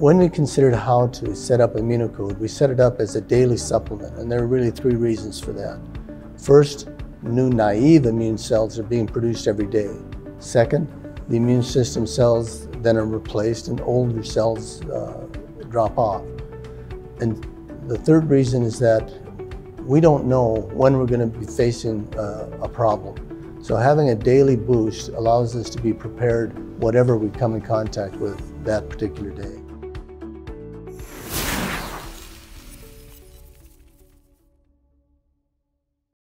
When we considered how to set up Immunocode, we set it up as a daily supplement, and there are really three reasons for that. First, new naive immune cells are being produced every day. Second, the immune system cells then are replaced and older cells uh, drop off. And the third reason is that we don't know when we're going to be facing uh, a problem. So having a daily boost allows us to be prepared whatever we come in contact with that particular day.